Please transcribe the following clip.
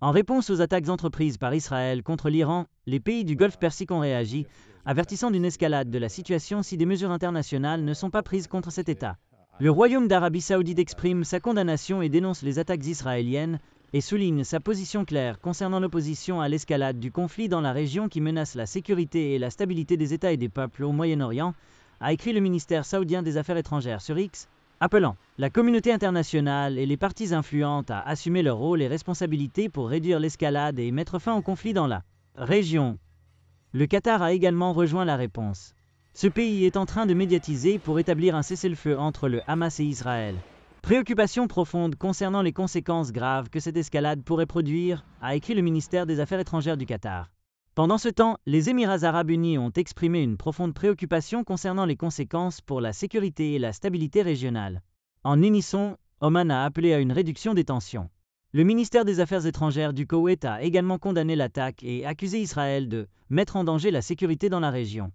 En réponse aux attaques entreprises par Israël contre l'Iran, les pays du Golfe Persique ont réagi, avertissant d'une escalade de la situation si des mesures internationales ne sont pas prises contre cet État. Le Royaume d'Arabie saoudite exprime sa condamnation et dénonce les attaques israéliennes et souligne sa position claire concernant l'opposition à l'escalade du conflit dans la région qui menace la sécurité et la stabilité des États et des peuples au Moyen-Orient, a écrit le ministère saoudien des Affaires étrangères sur X, appelant la communauté internationale et les parties influentes à assumer leur rôle et responsabilités pour réduire l'escalade et mettre fin au conflit dans la région. Le Qatar a également rejoint la réponse. Ce pays est en train de médiatiser pour établir un cessez-le-feu entre le Hamas et Israël. Préoccupation profonde concernant les conséquences graves que cette escalade pourrait produire, a écrit le ministère des Affaires étrangères du Qatar. Pendant ce temps, les Émirats arabes unis ont exprimé une profonde préoccupation concernant les conséquences pour la sécurité et la stabilité régionale. En unisson, Oman a appelé à une réduction des tensions. Le ministère des Affaires étrangères du Koweït a également condamné l'attaque et accusé Israël de mettre en danger la sécurité dans la région.